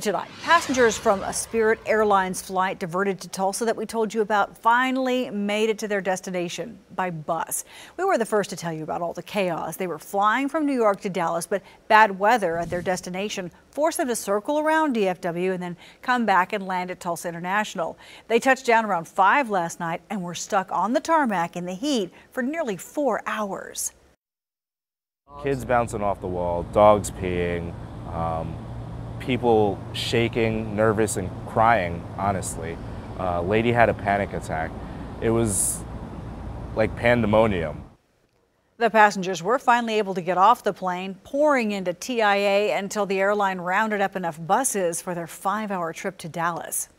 Tonight, passengers from a Spirit Airlines flight diverted to Tulsa that we told you about finally made it to their destination by bus. We were the first to tell you about all the chaos. They were flying from New York to Dallas, but bad weather at their destination forced them to circle around DFW and then come back and land at Tulsa International. They touched down around 5 last night and were stuck on the tarmac in the heat for nearly four hours. Kids bouncing off the wall, dogs peeing. Um, people shaking, nervous, and crying, honestly. Uh, lady had a panic attack. It was like pandemonium. The passengers were finally able to get off the plane, pouring into TIA until the airline rounded up enough buses for their five hour trip to Dallas.